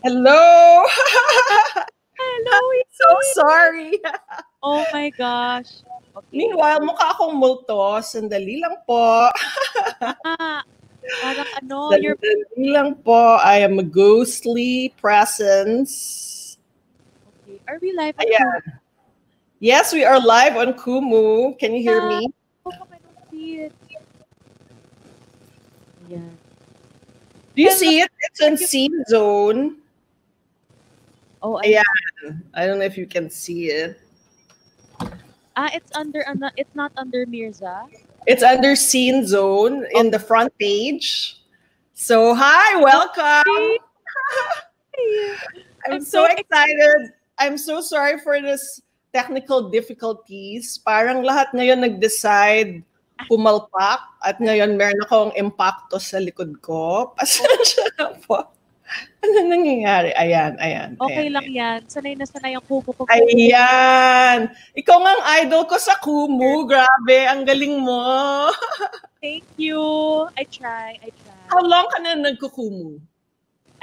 Hello! Hello, so sorry. Oh my gosh. Okay. Meanwhile, mukha akong multo. Sandali lang po. Ah, parang ano, you're Sandali lang po. I am a ghostly presence. okay. Are we live? on Ayan. Yes, we are live on Kumu. Can you hear me? Oh, I don't see it. Ayan. Do you Hello. see it? It's in scene zone. Oh, Ayan. I don't know if you can see it. ah, it's under, ano, it's not under Mirza. It's under scene zone in the front page. So, hi, welcome. I'm, I'm so, so excited. I'm so sorry for this technical difficulties. Parang lahat ngayon nag-decide pumalpak at ngayon meron akong impacto sa likod ko. Pasensya na po. Ano nangyayari? Ayan, ayan. Okay ayan, lang yan. Sanay na sanay ang kuko ko. Ayan. Ikaw nga ang idol ko sa Kumu. Grabe, ang galing mo. Thank you. I try. I try. How long ka na nagkukumu?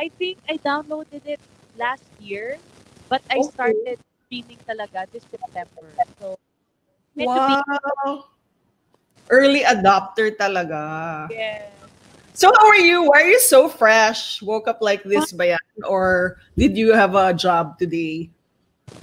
I think I downloaded it last year, but I Okay. started streaming talaga this September. So. Wow. Early adopter talaga. Yeah. So how are you? Why are you so fresh? Woke up like this ba yan? Or did you have a job today?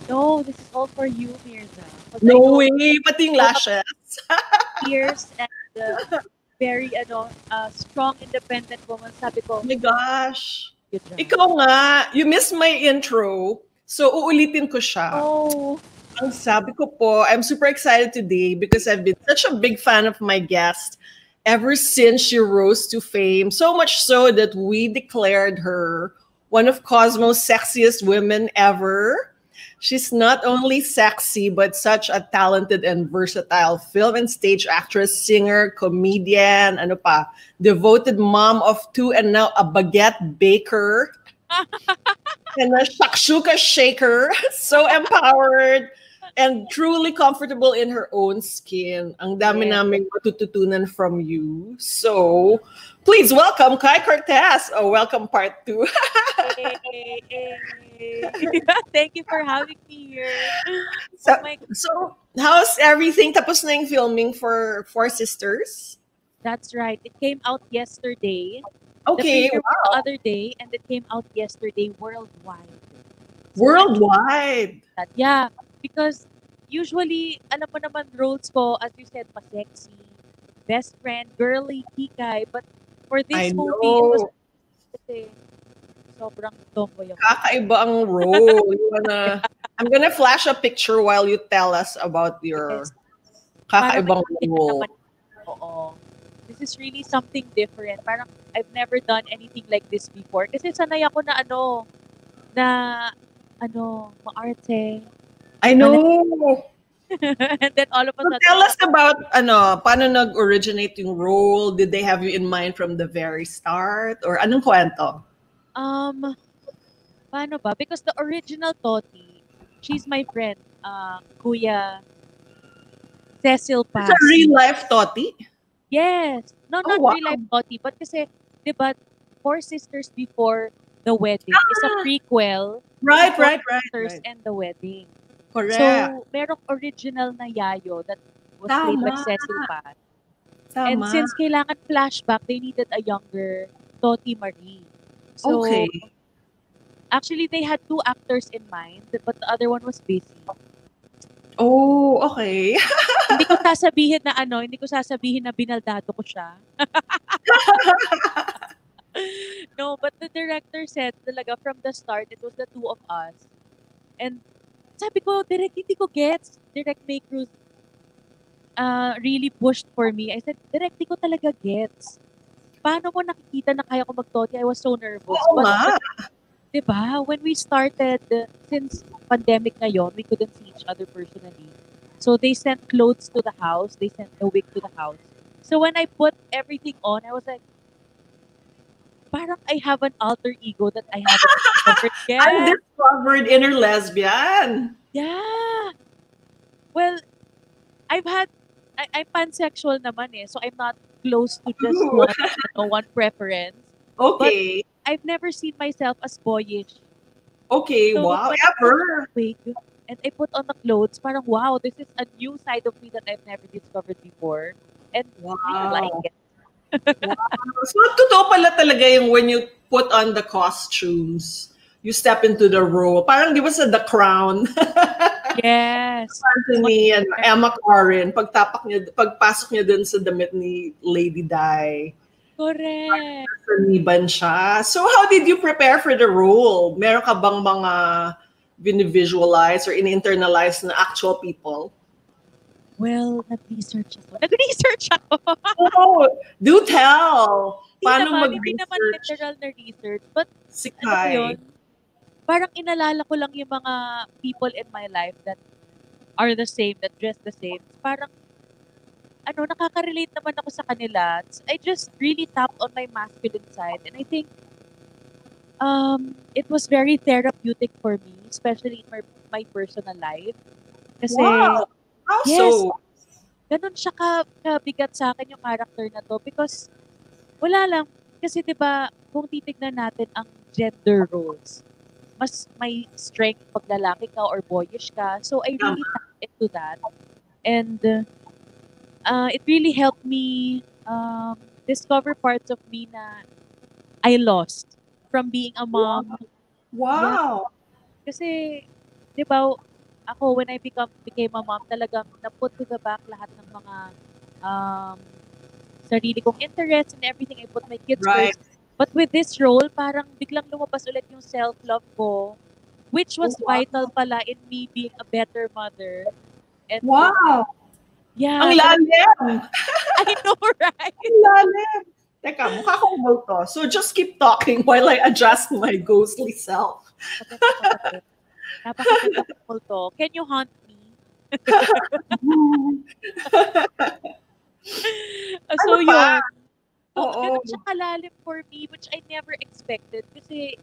No, this is all for you, Mirza. No way. Pati yung lashes. Fierce and uh, very ano, uh, strong, independent woman. Sabi Oh ko, my gosh. Ikaw nga, you missed my intro. So uulitin ko siya. Oh, Ang sabi ko po, I'm super excited today because I've been such a big fan of my guest ever since she rose to fame. So much so that we declared her one of Cosmo's sexiest women ever. She's not only sexy, but such a talented and versatile film and stage actress, singer, comedian, ano pa, devoted mom of two, and now a baguette baker and a shakshuka shaker. So empowered and truly comfortable in her own skin. Ang dami Yeah. namin matututunan from you. So, please welcome Kai Cortez. Oh, welcome part two. hey, hey. Thank you for having me here. So, oh my, so how's everything? Tapos na yung filming for Four Sisters? that's right. It came out yesterday. Okay, the wow. the other day, and it came out yesterday worldwide. So, Worldwide. that. Yeah, because usually, alam mo naman roles ko, as you said, pa-sexy, best friend, girly, kikay. But for I this movie, it was know. kasi sobrang tomboy ako. Kakaiba ang role. You wanna, I'm gonna flash a picture while you tell us about your Yes. Kakaibang role. oo. This is really something different. Parang I've never done anything like this before. Kasi sanay ako na ano, na ano, maarte. I know. and then all of a So tell us about ano, paano nag-originate yung role? Did they have you in mind from the very start? Or anong kwento? Um, paano ba? Because the original Toti, she's my friend, uh, Kuya Cecil Paz. It's a real life Toti? Yes. No, Oh, not wow. real life Toti, but kasi, di ba, Four Sisters Before the Wedding is a Ah. prequel Right, right, right. Sisters right. and the Wedding. Correct. So, merong original na yayo that was played by Tama. Cecil Paz. Tama. And since kailangan flashback, they needed a younger Toti Marie. So, okay. Actually, they had two actors in mind, but the other one was busy. Oh, okay. hindi ko sasabihin na ano, hindi ko sasabihin na binaldado ko siya. no, but the director said talaga from the start, it was the two of us. And sabi ko, direct, hindi ko gets. Direct May Cruz uh, really pushed for me. I said, direct, hindi ko talaga gets. Paano mo nakikita na kaya ko magtoti? I was so nervous. Oo But nga. Diba? When we started, since pandemic ngayon, we couldn't see each other personally. So they sent clothes to the house. They sent a wig to the house. So when I put everything on, I was like, parang I have an alter ego that I haven't discovered yet. Undiscovered inner lesbian. Yeah. Well, I've had, I, I'm pansexual naman eh. So I'm not close to just Ooh. one, you know, one preference. Okay. I've never seen myself as boyish Okay, So, wow, when I put on ever. wig and I put on the clothes, parang wow, this is a new side of me that I've never discovered before. And wow. I like Wow. it. So, totoo pala talaga yung when you put on the costumes, you step into the role. Parang di ba sa The Crown? Yes. Anthony and Emma Corrin, pagtapak niya, pagpasok niya dun sa damit ni Lady Di, Correct. saniban siya. So how did you prepare for the role? Meron ka bang mga visualize or in-internalize na actual people? Well, nag-research ako. Nag-research ako. Oh, do tell! Paano naman, hindi naman mag-research literal na research. But si ano yun? Parang inalala ko lang yung mga people in my life that are the same, that dress the same. Parang, ano, nakaka-relate naman ako sa kanila. I just really tapped on my masculine side. And I think, um, it was very therapeutic for me, especially in my, my personal life. Kasi, Wow! How Yes. so? ganun siya ka, kabigat sa akin yung character na to because wala lang kasi 'di ba kung titignan natin ang gender roles mas may strength pag lalaki ka or boyish ka so I really tapped into that and uh, it really helped me um, discover parts of me na I lost from being a mom Wow! kasi 'di ba ako when I become became a mom talagang na-put to the back lahat ng mga um, sarili kong interests and everything. I put my kids Right. first. But with this role, parang biglang lumabas ulit yung self-love ko, which was Oh, wow. vital pala in me being a better mother. And Wow! yeah, Ang lalim! I know, right? Ang lalim! Teka, mukha kong multo. So just keep talking while I adjust my ghostly self. Napaka-beautiful to. Can you haunt me? So Ano yun. So, Oo. ganun siya kalalim for me, which I never expected. Kasi,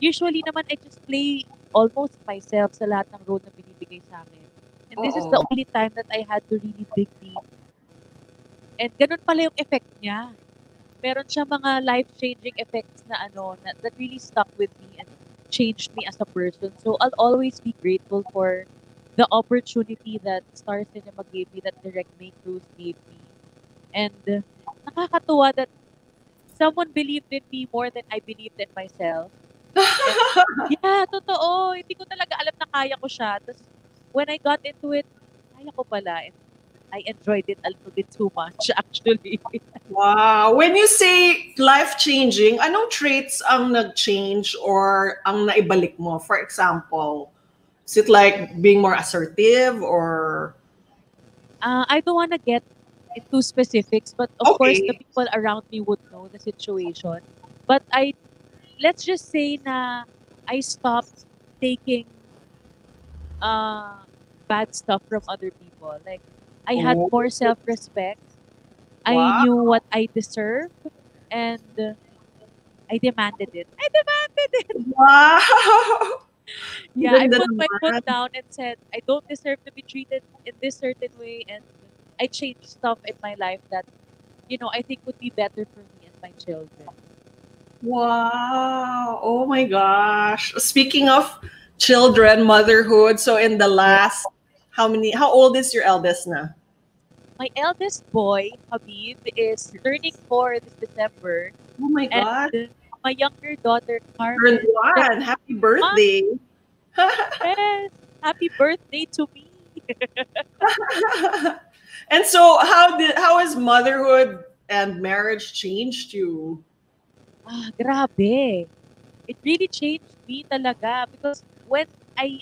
usually naman, I just play almost myself sa lahat ng role na binibigay sa akin. And this is the Oo. only time that I had to really dig deep. And ganun pala yung effect niya. Meron siya mga life-changing effects na ano, na, that really stuck with me and changed me as a person. So, I'll always be grateful for the opportunity that Star Cinema gave me, that Direct Make Cruz gave me. And nakakatuwa that someone believed in me more than I believed in myself. Yeah, totoo. Hindi ko talaga alam na kaya ko siya. Tapos, when I got into it, kaya ko pala. And I enjoyed it a little bit too much, actually. Wow. When you say life-changing, anong traits ang nag-change or ang naibalik mo? For example, is it like being more assertive or... Uh, I don't want to get into specifics, but of course, the people around me would know the situation. But I, let's just say na I stopped taking uh, bad stuff from other people. Like, I had Oh. more self-respect. Wow. I knew what I deserved, and I demanded it. I demanded it. Wow! Yeah, I put my foot down and said, I don't deserve to be treated in this certain way. And I changed stuff in my life that, you know, I think would be better for me and my children. Wow. Oh my gosh. Speaking of children, motherhood, so in the last, how many, how old is your eldest now? My eldest boy, Habib, is turning four this December. Oh my God. And my younger daughter, Turned Carmen, one. Happy birthday. yes, happy birthday to me. and so how did how has motherhood and marriage changed you? Ah, grabe. It really changed me talaga because when I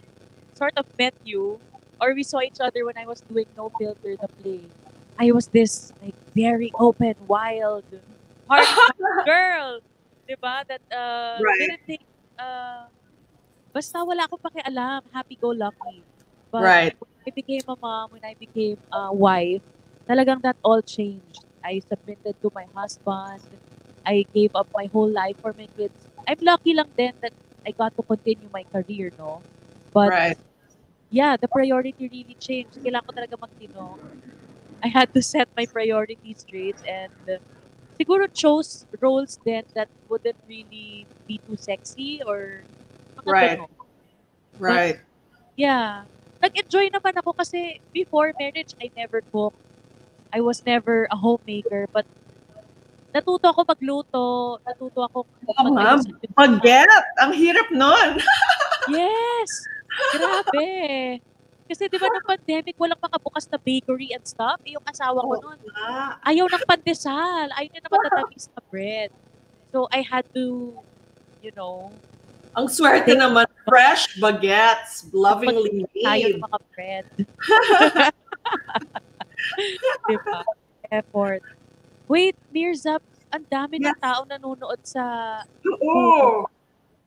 sort of met you or we saw each other when I was doing No Filter the play, I was this like very open, wild, hard girl, 'di ba? That uh, Right. didn't think uh, basta wala akong pakialam, happy-go-lucky. But Right. I became a mom, when I became a wife, talagang that all changed. I submitted to my husband. I gave up my whole life for my kids. I'm lucky lang din that I got to continue my career, no? But right. yeah, the priority really changed. Kailangan ko talaga magtino. I had to set my priorities straight and uh, siguro chose roles then that wouldn't really be too sexy or Right. ganon. Right. Yeah. Nag-enjoy naman ako kasi before marriage, I never cooked. I was never a homemaker. But natuto ako magluto. Natuto ako nga, Baget! Ang hirap nun. Yes! Grabe! Kasi di ba ng pandemic, walang makabukas na bakery and stuff. Eh, yung asawa ko nga. ayaw ng pandesal. Ayaw niya na matatamis na bread. So, I had to, you know, Ang swerte naman, fresh baguettes, lovingly tayo made. ng mga bread. di ba? Effort. Wait, Mirza, ang dami ng Yes. tao nanonood sa... Oo.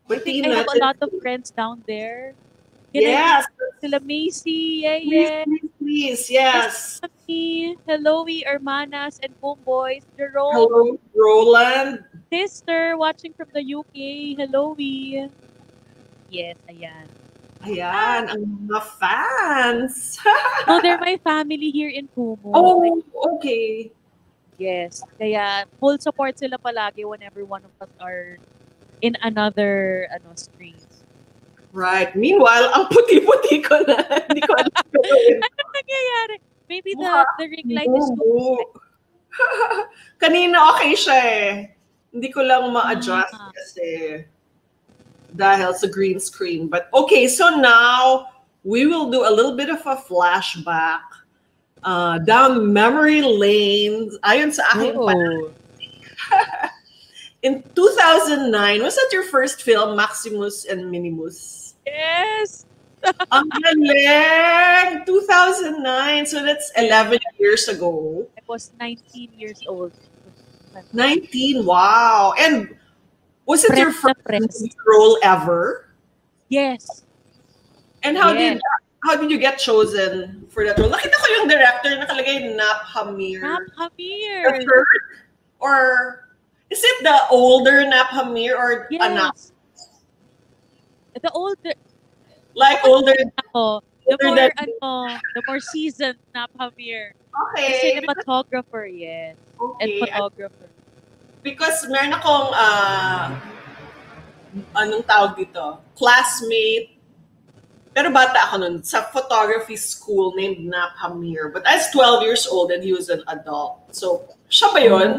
I think I have a lot of friends down there. Can I Yes, meet sila Macy, yeah, yeah. please, please, yes. Me, Helloy, Hermanas, and Boomboys. Jerome, Hello, Roland. Sister, watching from the UK. Helloy. Yes, ayan. Ayan, ang mga fans. No, they're my family here in Kumu. oh, okay. Yes. Kaya full support sila palagi whenever one of us are in another ano stream. Right. Meanwhile, ang puti-puti ko na. Hindi ko alam gawin. Ano nangyayari? Maybe the, the ring light is too. Kanina okay siya eh. Hindi ko lang ma-adjust Ah. kasi dahil sa green screen. But okay, so now we will do a little bit of a flashback uh, down memory lane. Ayon sa aking Oh. In 2009, was that your first film, Maximus and Minimus? Yes. Ang galing! 2009. So that's 11 years ago. I was 19 years old. 19. Wow. And was it your Press na first role ever? Yes. And how Yes. did how did you get chosen for that role? Nakita ko yung director nakalagay Nap Hamir. Nap The Hamir. third? Or is it the older Nap Hamir or anak? The older Like older? ako, the more than- ano, the more seasoned Nap Hamir. The Okay. cinematographer, yes. And Okay. photographer. Because meron akong, ah, anong tawag dito? Classmate. Pero bata ako nun, sa photography school named Nap Hamir. But I was 12 years old and he was an adult. So, siya ba yun?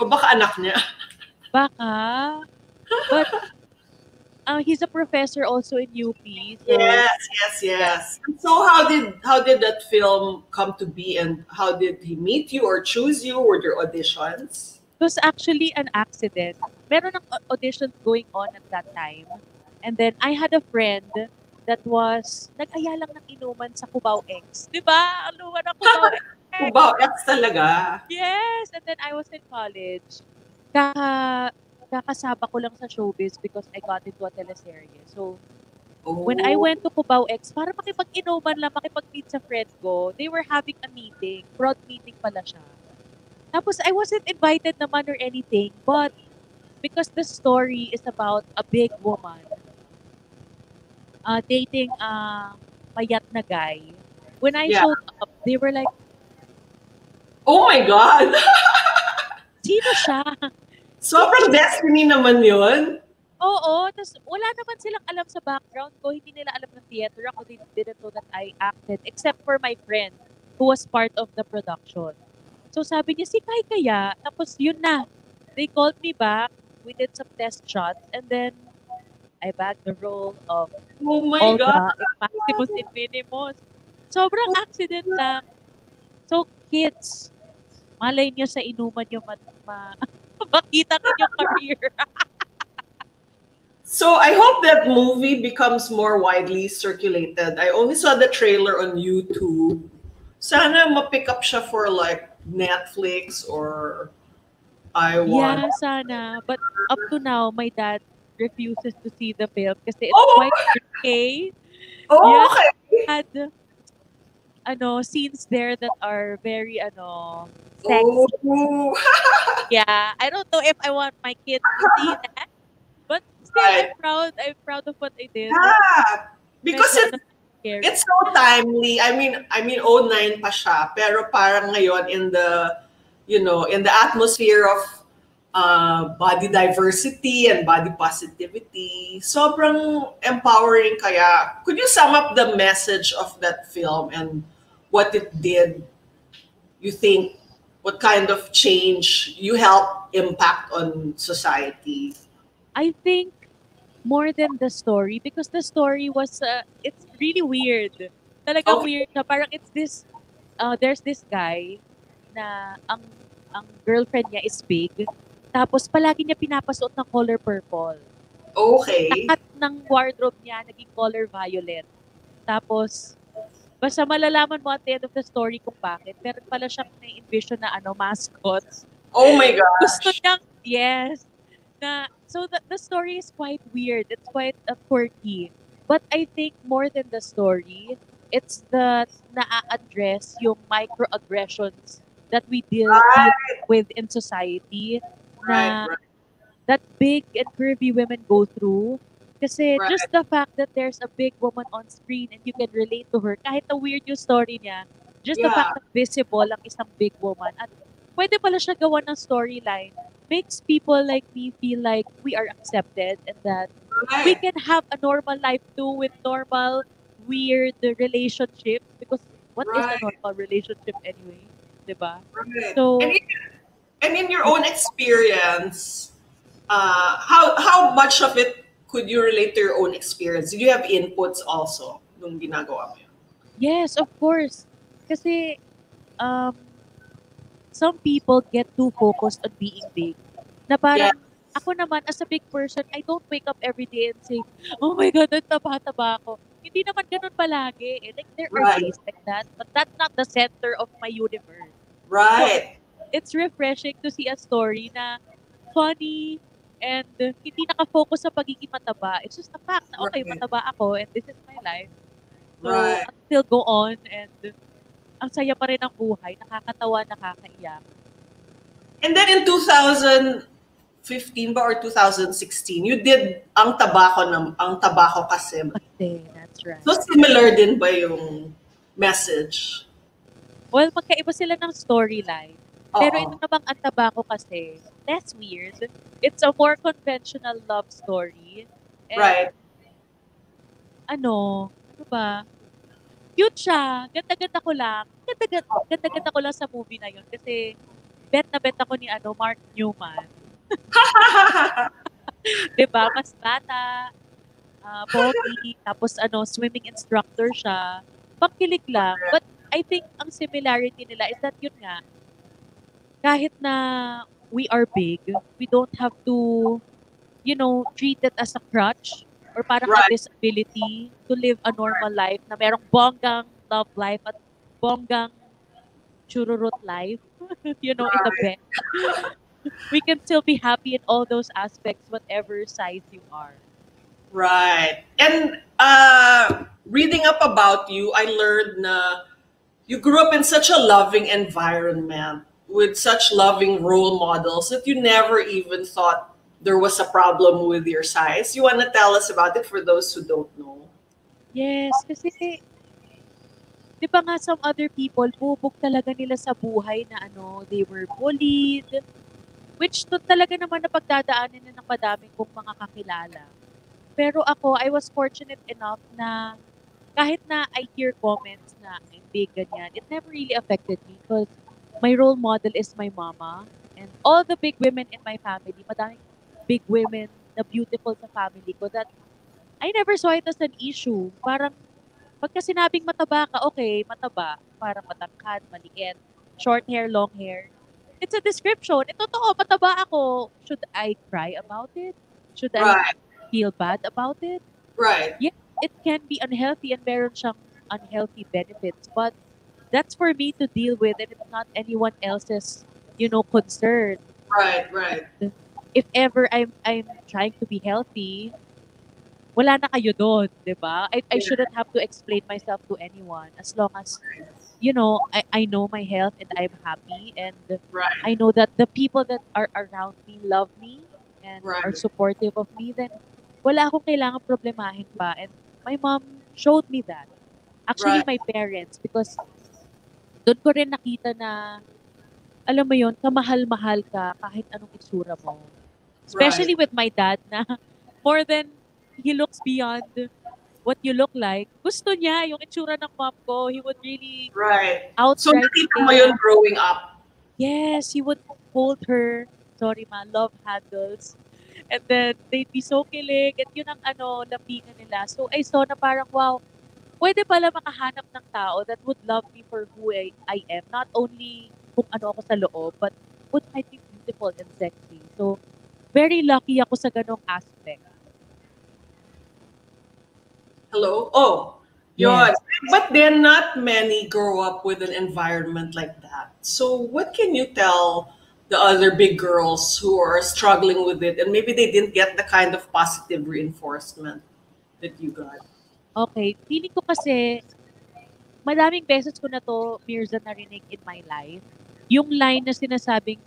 O baka anak niya? Baka. But uh, he's a professor also in UP. So Yes, yes, yes. So how did how did that film come to be and how did he meet you or choose you? Were there auditions? it was actually an accident. Meron ng au- auditions going on at that time. And then I had a friend that was nag-aya lang ng inuman sa Cubao X. Di ba? Ang luwa ng Cubao X. Wow, that's talaga. Yes! And then I was in college. Kaka, kakasaba ko lang sa showbiz because I got into a teleserye. So, when I Oh. went to Cubao X, para makipag-inuman lang, makipag-meet sa friend ko, they were having a meeting. Broad meeting pala siya. Tapos, I wasn't invited naman or anything, but because the story is about a big woman uh, dating a payat na guy, when I Yeah. showed up, they were like, Oh my God! sino siya? Sobrang destiny naman yun. Oo, tas wala naman silang alam sa background ko. Hindi nila alam ng theater ako. They didn't know that I acted. Except for my friend who was part of the production. So sabi niya, si Kai kaya? Tapos yun na. They called me back. We did some test shots. And then, I bagged the role of Oh my God! Olga in Maximus in Minimus. Sobrang accident lang. So, kids, malay niyo sa inuman yung ma- ma- makita yung career. So I hope that movie becomes more widely circulated. I only saw the trailer on YouTube. Sana ma-pick up siya for like Netflix or I want. Yeah, sana. But up to now, my dad refuses to see the film kasi it's Oh! quite okay. Oh, Yeah. okay. Had ano scenes there that are very ano sexy. Oh. Yeah, I don't know if I want my kids to see that, but still, I'm proud. I'm proud of what I did. Yeah. Because Medyo it, scary. it's so timely. I mean, I mean 09 pa siya, pero parang ngayon in the you know, in the atmosphere of uh, body diversity and body positivity. Sobrang empowering kaya. Could you sum up the message of that film and what it did? You think what kind of change you help impact on society? I think more than the story because the story was uh, it's really weird. Talagang Okay. weird na parang it's this uh, there's this guy na ang ang girlfriend niya is big tapos palagi niya pinapasuot ng color purple. Okay. Lahat ng wardrobe niya naging color violet. Tapos basta malalaman mo at the end of the story kung bakit. Meron pala siyang na-envision na ano, mascot Oh my gosh. gusto niyang, yes, na, so the, the story is quite weird. It's quite uh, quirky. But I think more than the story, it's the na-address yung microaggressions that we deal, deal with in society Right, na right. that big and curvy women go through. Kasi Right. just the fact that there's a big woman on screen and you can relate to her, kahit na weird yung story niya, just the Yeah. fact that visible ang isang big woman at pwede pala siya gawa ng storyline makes people like me feel like we are accepted and that we Right. can have a normal life too with normal weird relationships because what is a Right. normal relationship anyway? Diba? Right. So, and, in, and in your own experience, uh, how how much of it could you relate to your own experience? Did you have inputs also nung ginagawa mo yun? Yes, of course. Kasi um, some people get too focused on being big. Na parang, ako naman, as a big person, I don't wake up every day and say, oh my God, ang taba-taba ako. Hindi naman ganun palagi. Eh. Like, there are Right. days like that, but that's not the center of my universe. Right. It's refreshing to see a story na funny and hindi nakafocus sa pagiging mataba. It's just a fact na, okay, Right. mataba ako and this is my life. So, Right. I'll still go on and ang saya pa rin ng buhay, nakakatawa, nakakaiyak. And then in 2015 ba or 2016, you did ang tabako ng ang tabako kasi. Kasi, that's right. So similar din ba yung message? Well, magkaiba sila ng storyline. Pero ito namang ang tabako kasi, less weird. It's a more conventional love story. And Right. ano, ano ba? Cute siya. Ganda-ganda ko lang. Ganda-ganda, ganda-ganda ko lang sa movie na yun. Kasi, bet na bet ako ni ano, Mark Newman. 'Di ba? Mas bata, ah, pogi, tapos ano, swimming instructor siya. Pangkilig lang. But I think ang similarity nila is that yun nga, kahit na we are big, we don't have to, you know, treat it as a crutch or parang a Right. disability to live a normal life na merong bonggang love life at bonggang chururut life, you know, in the bed. we can still be happy in all those aspects, whatever size you are. Right. And uh, reading up about you, I learned na you grew up in such a loving environment with such loving role models that you never even thought there was a problem with your size. You want to tell us about it for those who don't know? Yes, kasi di ba nga some other people, bubog talaga nila sa buhay na ano, they were bullied, which to talaga naman na pagdadaanin na ng madami kong mga kakilala. Pero ako, I was fortunate enough na kahit na I hear comments na big, ganyan, it never really affected me because my role model is my mama and all the big women in my family, madaming big women na beautiful sa family ko that I never saw it as an issue. Parang pagka sinabing mataba ka, okay, mataba. Parang matangkad, maliit, short hair, long hair. It's a description. Ito totoo, mataba ako. Should I cry about it? Should I Right. feel bad about it? Right. It can be unhealthy and meron siyang unhealthy benefits. But that's for me to deal with and it's not anyone else's, you know, concern. Right. Right. If ever I'm I'm trying to be healthy, wala na kayo doon, 'di ba? I, I shouldn't have to explain myself to anyone as long as you know, I, I know my health and I'm happy and Right. I know that the people that are around me love me and are supportive of me, then wala akong kailangan problemahin pa. And my mom showed me that. Actually, Right. my parents, because doon ko rin nakita na alam mo yon kamahal-mahal ka kahit anong itsura mo. Especially with my dad na more than he looks beyond what you look like. Gusto niya yung itsura ng mom ko. He would really Right. So nakita mo yun growing up. Yes, he would hold her. Sorry ma, love handles. And then, they'd be so kilig. At yun ang ano, lambingan nila. So, I saw na parang, wow, pwede pala makahanap ng tao that would love me for who I, I am. Not only kung ano ako sa loob, but would find me beautiful and sexy. So, very lucky ako sa ganong aspect. Hello? Oh, yun. But then not many grow up with an environment like that. So what can you tell the other big girls who are struggling with it and maybe they didn't get the kind of positive reinforcement that you got? Okay, feeling ko kasi, madaming beses ko na to, Mirza, narinig in my life. Yung line na sinasabing,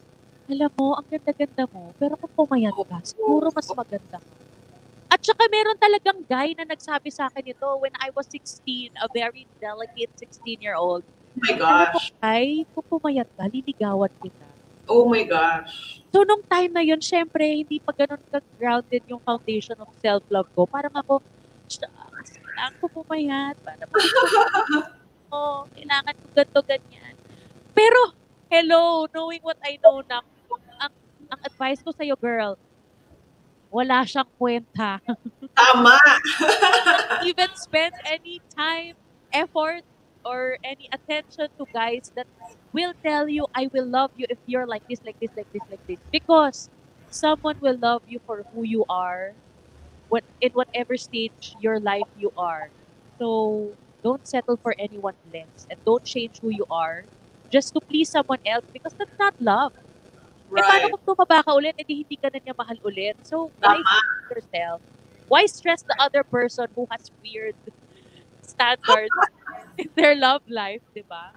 alam mo, ang ganda-ganda mo, pero kung pumayat ka, siguro mas maganda ka. At saka meron talagang guy na nagsabi sa akin ito when I was 16, a very delicate 16-year-old. Oh my gosh. Ay, kung pumayat ka, liligawan kita. Oh my gosh. So, nung time na yun, syempre, hindi pa ganun ka-grounded yung foundation of self-love ko. Parang ako, shucks, kailangan ko pumayat para oh, kailangan ko ganito, ganyan. Pero, hello, knowing what I know na, ang, ang advice ko sa'yo, girl, wala siyang kwenta. Tama. Even spend any time, effort, or any attention to guys that will tell you, I will love you if you're like this, like this, like this, like this. Because someone will love you for who you are, what in whatever stage your life you are. So don't settle for anyone less and don't change who you are just to please someone else because that's not love. Eh, paano Right. kung tumaba ka ulit, edi hindi ka na niya mahal ulit. So, why stress yourself? Why stress the other person who has weird standards in their love life, di ba?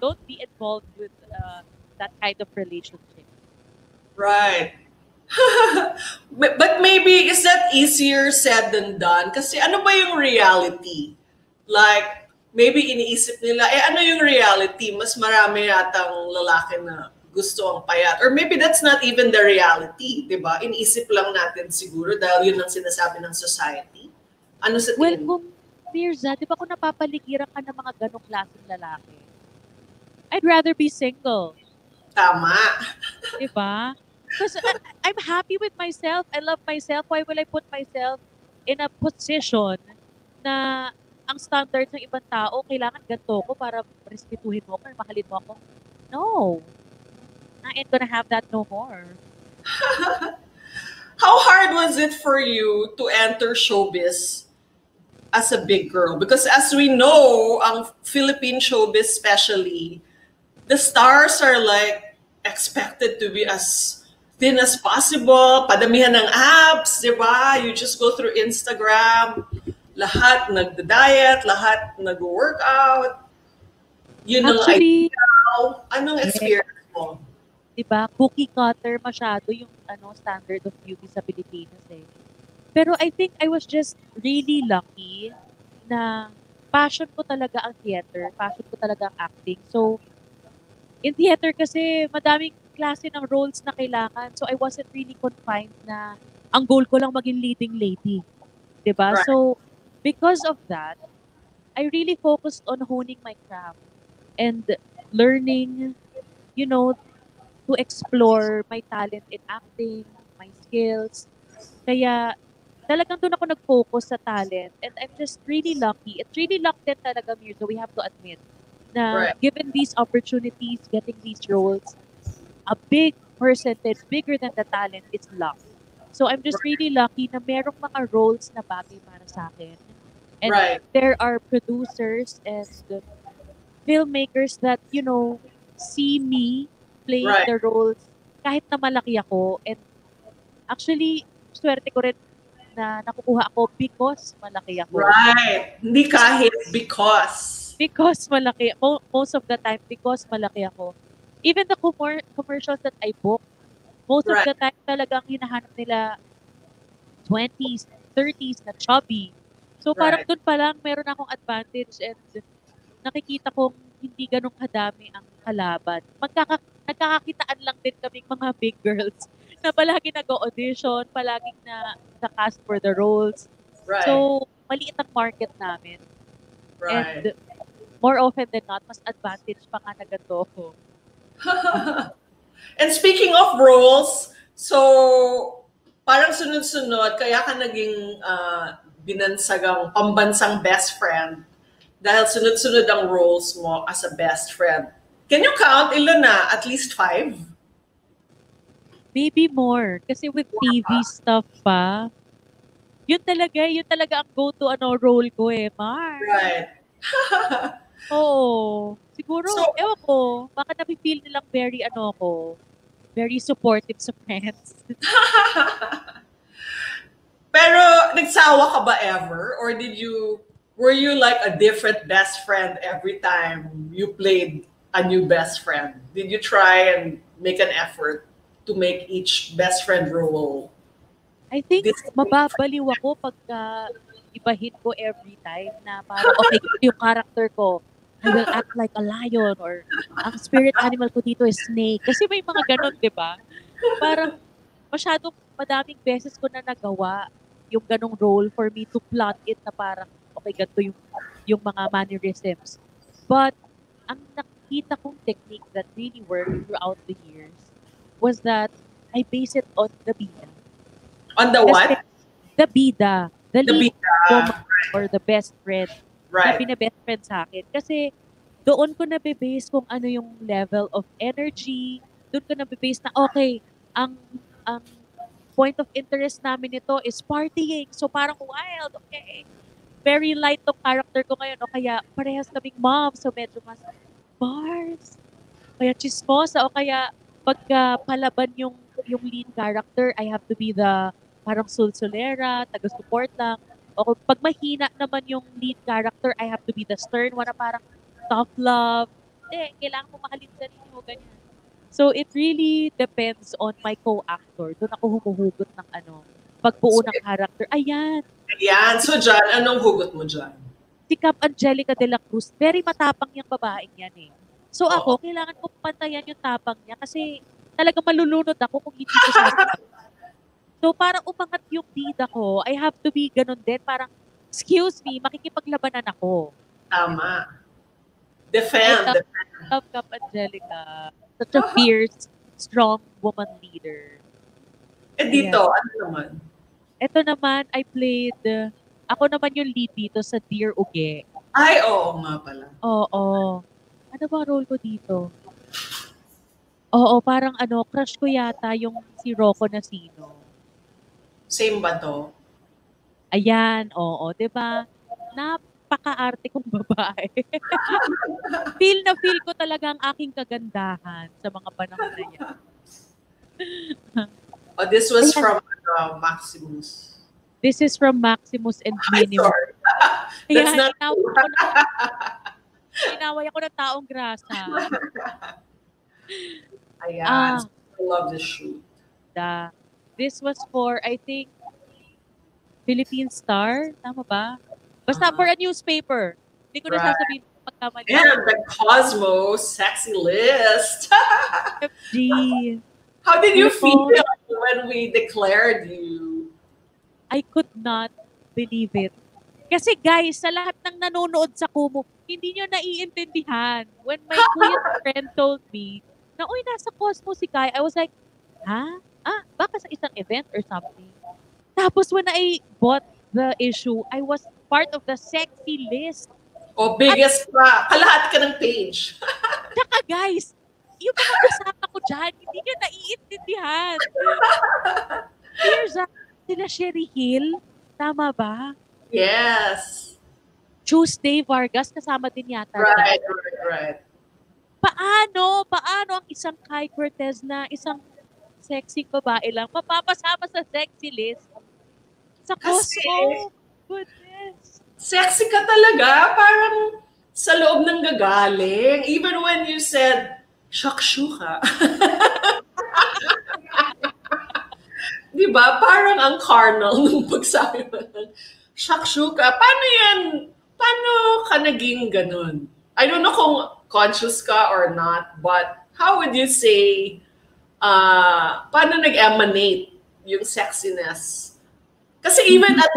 Don't be involved with uh, that kind of relationship. Right. but maybe is that easier said than done? Kasi ano ba yung reality? Like, maybe iniisip nila, eh ano yung reality? Mas marami yatang lalaki na gusto ang payat. Or maybe that's not even the reality, di ba? Iniisip lang natin siguro dahil yun ang sinasabi ng society. Ano sa Well, tingin mo? kung Mirza, di ba kung napapaligiran ka ng mga ganong klaseng lalaki, I'd rather be single. Tama. Di ba? Because I'm happy with myself. I love myself. Why will I put myself in a position na ang standards ng ibang tao, kailangan ganito ko para respetuhin mo ako mahalin mo ako? No. I ain't gonna have that no more. How hard was it for you to enter showbiz as a big girl? Because as we know, ang Philippine showbiz especially, the stars are like expected to be as thin as possible, padamihan ng apps, di ba? You just go through Instagram, lahat nagda-diet, lahat nag-workout. Yun ang Actually, ideal. Anong experience mo? 'di ba? Cookie cutter masyado yung ano standard of beauty sa Pilipinas eh. Pero I think I was just really lucky na passion ko talaga ang theater, passion ko talaga ang acting. So in theater kasi madaming klase ng roles na kailangan. So I wasn't really confined na ang goal ko lang maging leading lady. 'Di ba? Right. So because of that, I really focused on honing my craft and learning, you know, to explore my talent in acting, my skills. Kaya talagang doon ako nag-focus sa talent and I'm just really lucky. It's really luck din talaga, Mirza, we have to admit na Right. given these opportunities, getting these roles, a big percentage, bigger than the talent, is luck. So I'm just really lucky na merong mga roles na bagay para sa akin. And Right. there are producers and filmmakers that, you know, see me playing Right. the roles kahit na malaki ako. And actually, swerte ko rin na nakukuha ako because malaki ako. Right. Hindi kahit because. Because malaki, mo- most of the time, because malaki ako. Even the commer- commercials that I book, most of Right. the time talagang hinahanap nila 20s, 30s na chubby. So parang Right. doon pa lang meron akong advantage and nakikita kong hindi ganun kadami ang kalaban. Magkaka nagkakakitaan lang din kaming mga big girls na palagi nag-audition, palaging na na-cast for the roles. Right. So, maliit ang market namin. right. And more often than not, mas advantage pa nga na ganito ako. And speaking of roles, so parang sunod-sunod, kaya ka naging ah, binansagang pambansang best friend dahil sunod-sunod ang roles mo as a best friend. Can you count ilan na? At least five? Maybe more. Kasi with TV stuff pa, yun talaga, yun talaga ang go-to ano, role ko eh, Mar. Right. Oo. Siguro, So- ewan ko, baka napipil nilang very ano ko, very supportive sa friends. Pero nagsawa ka ba ever? Or did you, were you like a different best friend every time you played a new best friend? Did you try and make an effort to make each best friend role? I think mababaliw ako pagka ibahin ko every time na parang okay, yung character ko. I will act like a lion or ang spirit animal ko dito is snake. Kasi may mga ganon, di ba? Parang masyadong madaming beses ko na nagawa yung ganong role for me to plot it na parang okay, ganito yung, yung mga mannerisms. But ang nakita kong technique that really worked throughout the years was that I base it on the bida. On the Kasi what? The bida. The, The bida. woman or the best friend. Na Right. best friend sa akin. Kasi doon ko nabe-base kung ano yung level of energy. Doon ko nabe-base na, okay, ang, ang point of interest namin ito is partying. So parang wild, okay. Very light tong character ko ngayon. O kaya parehas kaming mom. So medyo mas bars. Kaya chismosa. O kaya pagka palaban yung, yung lead character, I have to be the parang sulsulera, taga-support lang. O pag mahina naman yung lead character, I have to be the stern one na parang tough love. Hindi, kailangan mo mahalin sarili mo, ganyan. So, it really depends on my co-actor. Doon ako humuhugot ng ano, pagbuo ng character. Ayan, Ayan. So, John, anong hugot mo dyan? si Cap Angelica de la Cruz, very matapang yung babaeng yan eh. So ako, kailangan ko pantayan yung tapang niya kasi talaga malulunod ako kung hindi ko sasagot. So parang umangat yung bida ko, I have to be ganun din. Parang, excuse me, makikipaglabanan ako. Tama. Defend. Ay, Love Cap Angelica. Such a fierce, strong woman leader. Eh dito, ano naman? Ito naman, I played, ako naman yung lead dito sa Dear Uge. Ay, oo nga pala. Oo. Ano ba role ko dito? Oo, parang ano, crush ko yata yung si Rocco na sino. Same ba to? Ayan, oo, 'di ba? Napaka-arte kong babae. feel na feel ko talaga ang aking kagandahan sa mga panahon na yan. Oh, this was Ayan. from ano, Maximus. This is from Maximus and. Kaya That's not inaway ako na, inaway ako ng taong grasa. Ayan. Ah. I love this shoot. The, this was for, I think, Philippine Star. Tama ba? Basta Ah. for a newspaper. Hindi ko na Right. sasabihin pagkamali. And the Cosmos sexy list. FG. How did you feel when we declared you? I could not believe it. Kasi guys, sa lahat ng nanonood sa Kumu, hindi nyo naiintindihan. When my kuya friend told me na, uy, nasa Cosmo si Kai, I was like, ha? Ah, baka sa isang event or something. Tapos when I bought the issue, I was part of the sexy list. O biggest pa, kalahati ka ng page. Tsaka guys, yung mga kasama ko dyan, hindi nyo naiintindihan. Here's a, sila Sherry Hill, tama ba? Yes. Tuesday Vargas, kasama din yata. Right, right, right. Paano, paano ang isang Kai Cortez na isang sexy babae lang mapapasama sa sexy list? Sa Kasi- Costco? Goodness. Sexy ka talaga. Parang sa loob ng gagaling. Even when you said, shakshuka. Di ba? Parang ang carnal nung pagsabi mo ng shakshuka. Paano yan? Paano ka naging ganun? I don't know kung conscious ka or not, but how would you say, uh, paano nag-emanate yung sexiness? Kasi even at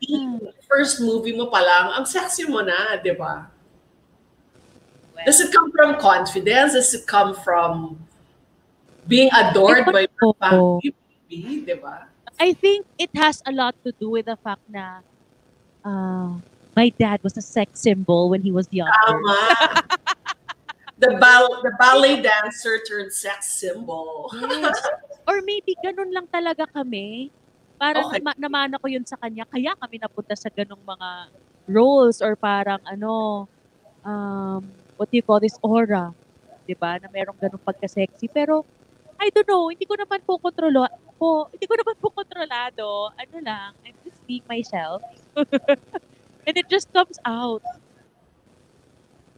19, first movie mo pa lang, ang sexy mo na, di ba? Does it come from confidence? Does it come from being adored by your family? Di ba? I think it has a lot to do with the fact na uh, my dad was a sex symbol when he was younger. Tama. the, ball, the ballet dancer turned sex symbol. Yes. Or maybe ganun lang talaga kami. Parang Okay. nama- namana ko yun sa kanya. Kaya kami napunta sa ganong mga roles or parang ano, um, what do you call this, aura. 'Di ba Na merong ganong pagka-sexy. Pero, I don't know, hindi ko naman po kontrolo, po, hindi ko naman po kontrolado. Ano lang, I'm just being myself. And it just comes out.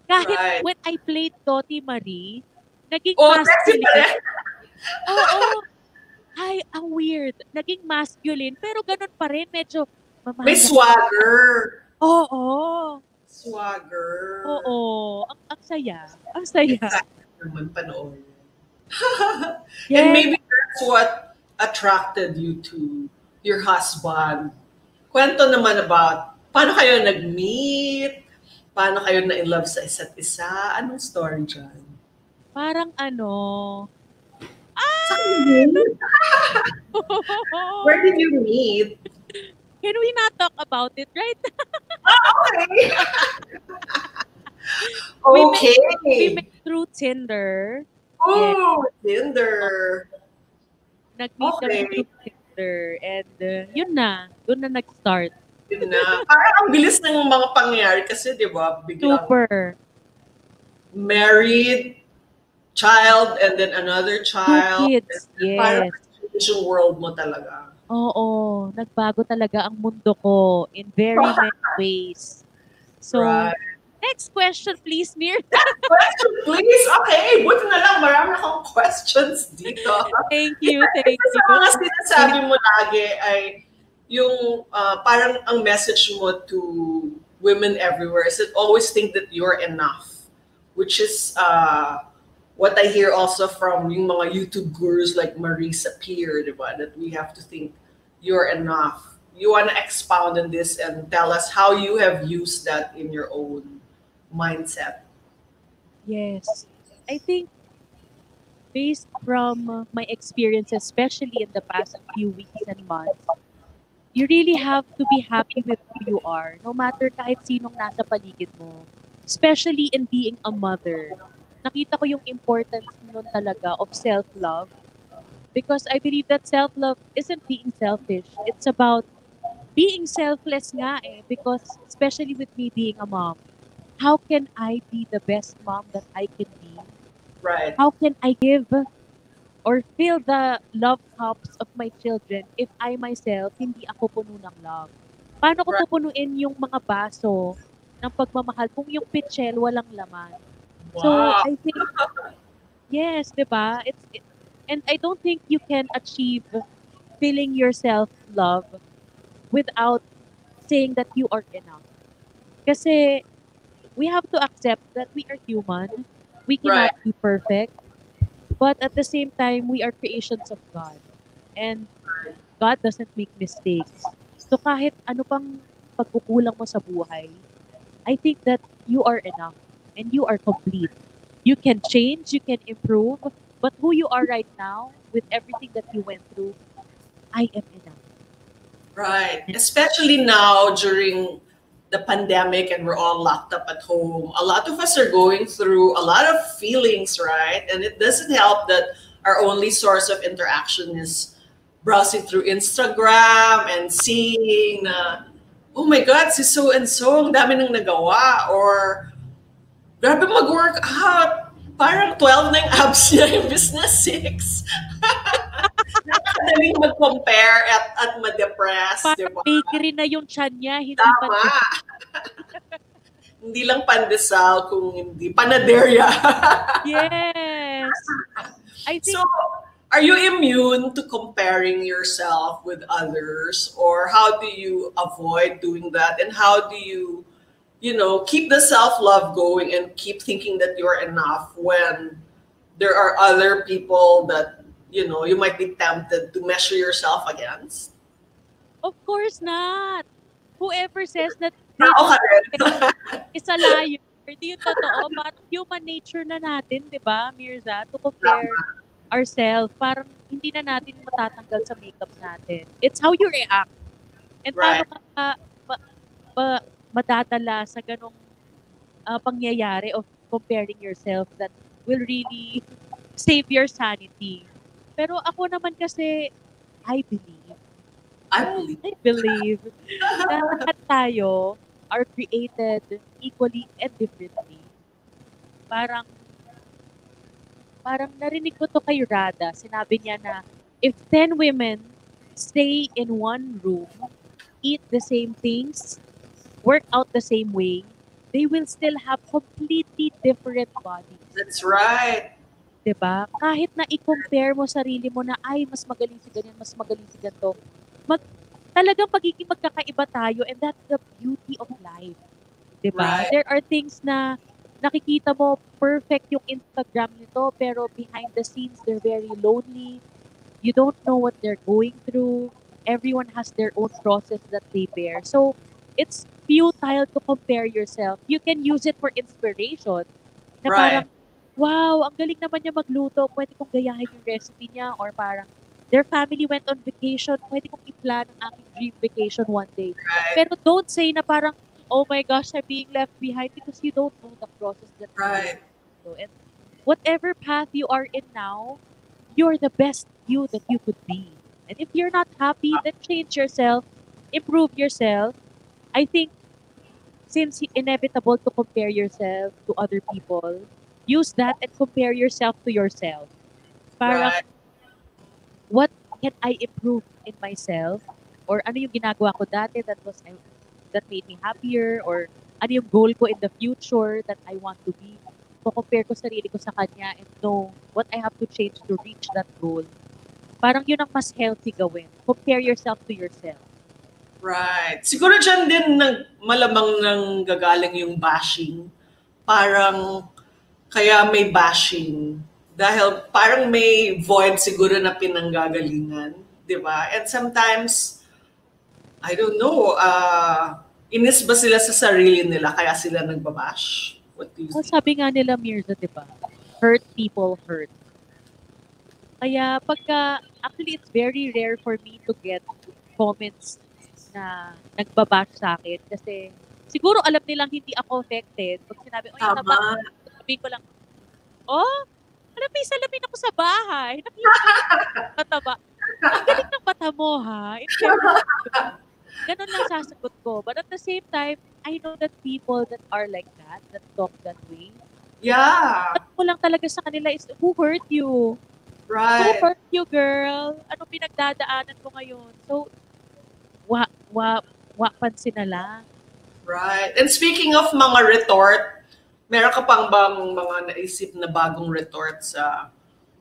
Kahit Right. when I played Toti Marie, naging Oh, masculine. pa rin. Oo. Ay, ang weird. Naging masculine, pero ganun pa rin. Medyo mamahal. May swagger. Oo. Swagger. Oo. Ang, ang saya. Ang saya. Naman panoorin. Yes. And maybe that's what attracted you to your husband. Kwento naman about paano kayo nag-meet, paano kayo na-in love sa isa't isa, anong story dyan? Parang ano. Where did you meet? Can we not talk about it, right? Okay. We okay. We met through Tinder. Oh, Tinder. Nag-meet kami Okay. through Tinder. And uh, yun na. Doon na nag-start. Yun na. Parang ang bilis ng mga pangyayari kasi, di ba? Biglang Super. married, child, and then another Two child. kids. Parang Yes. yung world mo talaga. Oo. Nagbago talaga ang mundo ko in very many ways. So, Right. next question please, Mir. Question, please. Okay, buti na lang. Marami akong questions dito. Thank you, thank you. mga sinasabi mo lagi ay yung uh, parang ang message mo to women everywhere is that always think that you're enough. Which is uh, what I hear also from yung mga YouTube gurus like Marisa Peer, di ba? That we have to think you're enough. You want to expound on this and tell us how you have used that in your own mindset. Yes. I think based from my experience, especially in the past few weeks and months, you really have to be happy with who you are, no matter kahit sinong nasa paligid mo. Especially in being a mother. Nakita ko yung importance nun talaga of self-love. Because I believe that self-love isn't being selfish. It's about being selfless nga eh. Because especially with me being a mom, how can I be the best mom that I can be? Right. How can I give or fill the love cups of my children if I myself hindi ako puno ng love? Paano ko Right. pupunuin yung mga baso ng pagmamahal kung yung pitchel walang laman? So, Wow. I think, yes, di ba? It's, it, and I don't think you can achieve filling yourself love without saying that you are enough. Kasi we have to accept that we are human. We cannot be perfect. But at the same time, we are creations of God. And God doesn't make mistakes. So kahit ano pang pagkukulang mo sa buhay, I think that you are enough and you are complete. You can change, you can improve, but who you are right now, with everything that you went through, I am enough. Right. Especially now during the pandemic and we're all locked up at home. A lot of us are going through a lot of feelings, right? And it doesn't help that our only source of interaction is browsing through Instagram and seeing na, oh my God, si so and so, ang dami nang nagawa. Or, grabe mag-work out. Parang 12 na yung abs niya, imbis na 6. Nakakadaling mag-compare at, at ma-depress, Parang ba? bakery na yung chan niya, hindi Tama. pa hindi lang pandesal kung hindi panaderia. Yes. I think so, are you immune to comparing yourself with others or how do you avoid doing that and how do you you know keep the self-love going and keep thinking that you're enough when there are other people that you know you might be tempted to measure yourself against? Of course not. Whoever says that Tao ka rin. is a liar. Hindi yung totoo. Parang human nature na natin, di ba, Mirza? To compare ourselves. Parang hindi na natin matatanggal sa makeup natin. It's how you react. And Right. paano ka ma, ma- madadala sa ganong ah, pangyayari of comparing yourself that will really save your sanity. Pero ako naman kasi, I believe I believe. I believe na lahat tayo are created equally and differently. Parang, parang narinig ko to kay Rada. Sinabi niya na, if 10 women stay in one room, eat the same things, work out the same way, they will still have completely different bodies. That's right. 'Di ba? Kahit na i-compare mo sarili mo na ay mas magaling si ganyan, mas magaling si ganito. Mag talagang pagiging magkakaiba tayo and that's the beauty of life. 'Di ba? Right. There are things na nakikita mo perfect yung Instagram nito pero behind the scenes they're very lonely. You don't know what they're going through. Everyone has their own process that they bear. So it's futile to compare yourself. You can use it for inspiration. Na Right. parang wow, ang galing naman niya magluto, pwede kong gayahin yung recipe niya, or parang, their family went on vacation, pwede kong i-plan ang aking dream vacation one day. Right. Pero don't say na parang, oh my gosh, I'm being left behind because you don't know the process that Right. through. And whatever path you are in now, you're the best you that you could be. And if you're not happy, then change yourself, improve yourself. I think since inevitable to compare yourself to other people, use that and compare yourself to yourself. Parang, Right. what can I improve in myself? Or ano yung ginagawa ko dati that was that made me happier? Or ano yung goal ko in the future that I want to be? So, compare ko sarili ko sa kanya and know what I have to change to reach that goal. Parang yun ang mas healthy gawin. Compare yourself to yourself. Right. Siguro dyan din nang malamang nang gagaling yung bashing. Parang kaya may bashing dahil parang may void siguro na pinanggagalingan, 'di ba? And sometimes I don't know, uh, inis ba sila sa sarili nila kaya sila nagbabash? What do you think? sabi nga nila, Mirza, di ba? Hurt people hurt. Kaya pagka, actually, it's very rare for me to get comments na nagbabash sa akin kasi siguro alam nilang hindi ako affected. Pag sinabi, oh, yung Sabihin ko lang, oh, alam may salamin ako sa bahay. Mataba. Ang galing ng mata mo, ha? Ganun lang sasagot ko. But at the same time, I know that people that are like that, that talk that way, Yeah. Ano ko lang talaga sa kanila is, who hurt you? Who Right. hurt you, girl? Ano pinagdadaanan ko ngayon? So, wa, wa, wa pansin na lang. Right. And speaking of mga retort, meron ka pang bang mga naisip na bagong retort sa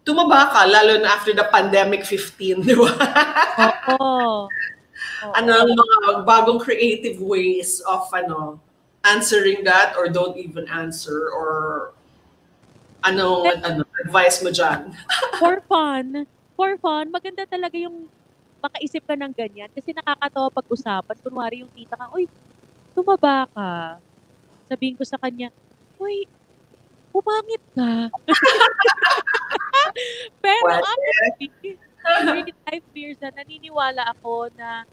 tumaba ka, lalo na after the pandemic 15, di ba? Oo. Oo. ano ang mga bagong creative ways of ano answering that or don't even answer or anong ano advice mo dyan? For fun, for fun, maganda talaga yung makaisip ka ng ganyan kasi nakakatawa pag-usapan. Kunwari yung tita ka, uy, tumaba ka. Sabihin ko sa kanya, uy, pumangit ka. Pero honestly, in real life fears na naniniwala ako na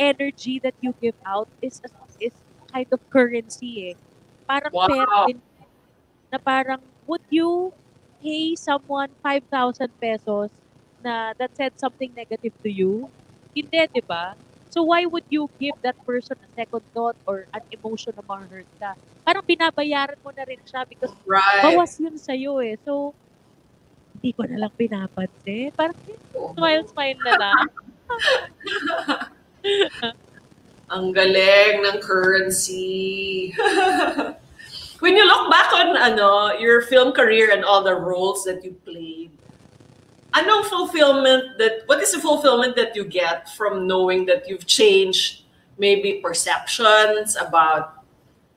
energy that you give out is is kind of currency eh. Parang Wow. pera din na parang would you pay someone 5,000 pesos na that said something negative to you? Hindi, di ba? So why would you give that person a second thought or an emotion na ma-hurt ka? Parang binabayaran mo na rin siya because Right. bawas yun sa'yo eh. So, hindi ko na lang pinapansin. Parang smile-smile na lang. Ang galing ng currency. When you look back on ano, your film career and all the roles that you played, anong fulfillment that what is the fulfillment that you get from knowing that you've changed maybe perceptions about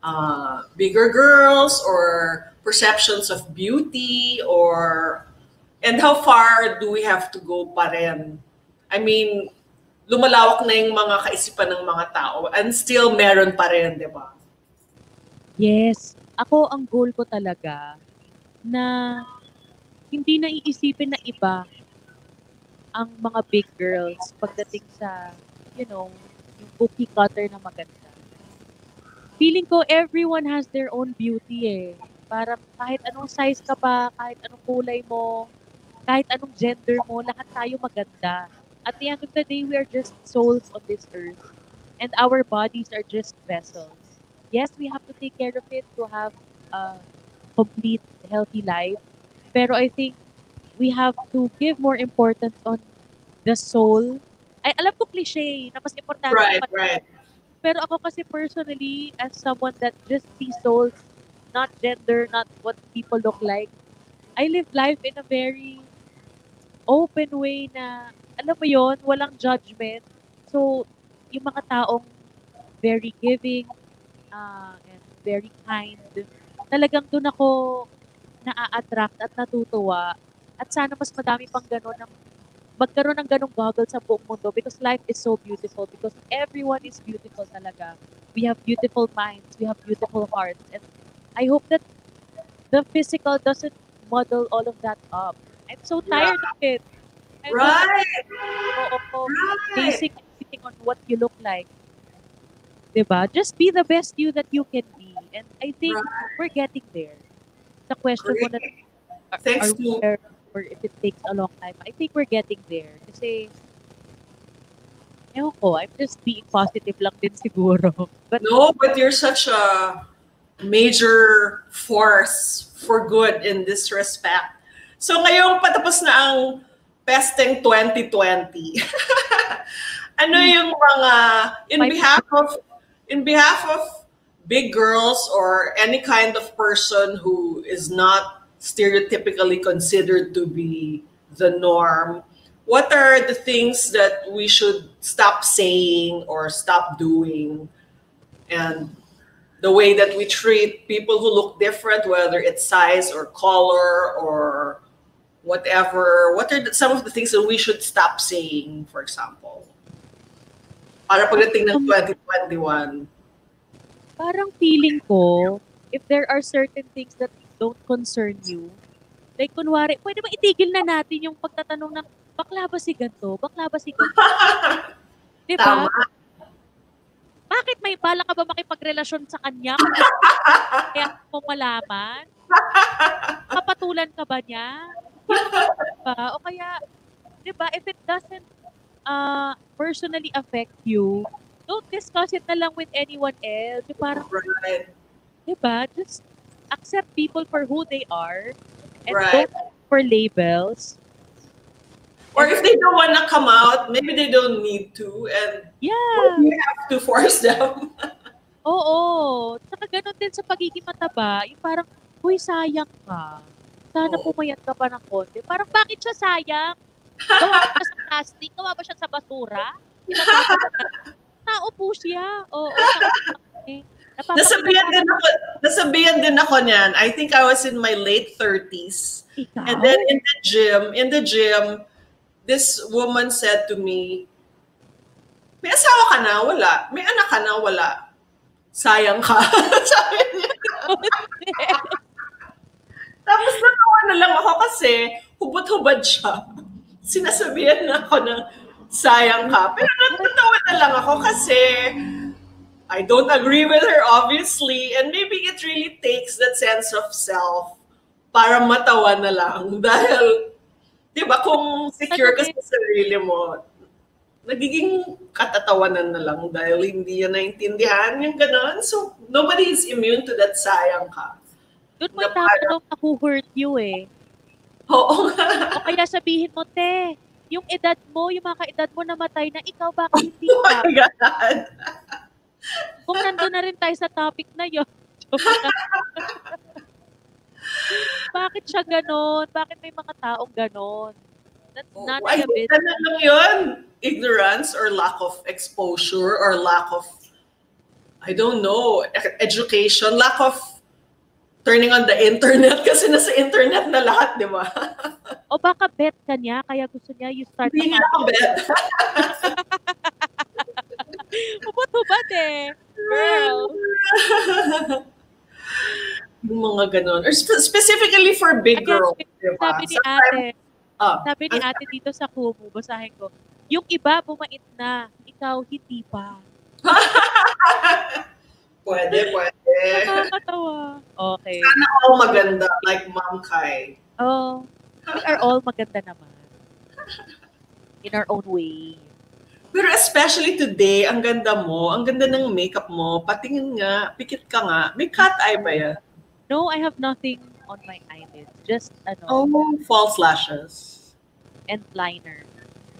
uh, bigger girls or perceptions of beauty or and how far do we have to go pa rin? I mean, lumalawak na yung mga kaisipan ng mga tao and still meron pa rin, di ba? Yes. Ako, ang goal ko talaga na hindi na iisipin na iba ang mga big girls pagdating sa, you know, yung cookie cutter na maganda. Feeling ko everyone has their own beauty eh. Para kahit anong size ka pa, kahit anong kulay mo, kahit anong gender mo, lahat tayo maganda. At the end of the day, we are just souls on this earth. And our bodies are just vessels. Yes, we have to take care of it to have a complete, healthy life. Pero I think we have to give more importance on the soul. Ay, alam ko cliche na mas importante. Right, right. Pero ako kasi personally, as someone that just sees souls not gender, not what people look like. I live life in a very open way na, alam mo yon walang judgment. So, yung mga taong very giving uh, and very kind, talagang doon ako na-attract at natutuwa. At sana mas madami pang gano'n ng magkaroon ng ganong goggle sa buong mundo because life is so beautiful because everyone is beautiful talaga. We have beautiful minds, we have beautiful hearts, and I hope that the physical doesn't muddle all of that up. I'm so tired yeah. of it. I'm right. So, oh, right. basing everything on what you look like. Diba? Just be the best you that you can be. And I think right. we're getting there. The question mo na, are, Thanks are to... there, or if it takes a long time, I think we're getting there. Kasi, ewan ko, I'm just being positive lang din siguro. But, no, but you're such a major force for good in this respect. So ngayong patapos na ang Pesting 2020. ano hmm. yung mga in behalf of in behalf of big girls or any kind of person who is not stereotypically considered to be the norm, what are the things that we should stop saying or stop doing and the way that we treat people who look different, whether it's size or color or whatever. What are the, some of the things that we should stop saying, for example? Para pagdating ng um, 2021. Parang feeling ko, if there are certain things that don't concern you, like kunwari, pwede ba itigil na natin yung pagtatanong ng, bakla ba si ganito? Bakla ba si ganito? diba? Tama bakit may bala ka ba makipagrelasyon sa kanya? Kaya mo malaman? Kapatulan ka ba niya? Ba? O kaya, di ba, if it doesn't uh, personally affect you, don't discuss it na lang with anyone else. Di parang, right. di ba, just accept people for who they are and right. don't for labels. Or if they don't want to come out, maybe they don't need to. And yeah. you have to force them. Oo. Saka ganun din sa pagiging mataba. Yung parang, uy, sayang ka. Sana Oo. pumayat ka pa ng konti. Parang, bakit siya sayang? Gawa ba siya sa plastic? Gawa ba siya sa basura? Tao po siya. Oo. Nasabihan din ako, nasabihan din ako niyan. I think I was in my late 30s. Ikaw? And then in the gym, in the gym, this woman said to me, may asawa ka na? Wala. May anak ka na? Wala. Sayang ka. Sabi niya. Tapos natawa na lang ako kasi hubot-hubad siya. Sinasabihan na ako na sayang ka. Pero natatawa na lang ako kasi I don't agree with her obviously and maybe it really takes that sense of self para matawa na lang dahil Di ba kung secure ka sa sarili mo, nagiging katatawanan na lang dahil hindi yan naintindihan yung gano'n. So, nobody is immune to that sayang ka. Doon mo na hurt you eh. Oo nga. O kaya sabihin mo, te, yung edad mo, yung mga kaedad mo namatay na, ikaw bakit hindi ka? Oh my God. Kung nandun na rin tayo sa topic na yun. Bakit siya ganon? Bakit may mga taong ganon? That's oh, not I a bit. Ano lang yun? Ignorance or lack of exposure or lack of, I don't know, education, lack of turning on the internet kasi nasa internet na lahat, di ba? o baka bet ka niya, kaya gusto niya you start Hindi niya ako bet. Hubad-hubad eh. Girl. Yung mga ganun. Or spe- specifically for big Again, girls, di ba? Sabi ni Sometimes- ate, Ah, sabi ni ate dito sa Kumu, basahin ko, yung iba bumait na, ikaw hindi pa. pwede, pwede. Nakakatawa. Okay. Sana all maganda, like Mom Kai. Oh, we are all maganda naman. In our own way. Pero especially today, ang ganda mo, ang ganda ng makeup mo, patingin nga, pikit ka nga. May cat eye ba yan? No, I have nothing on my eyelids. Just, ano, Oh, false lashes. and liner.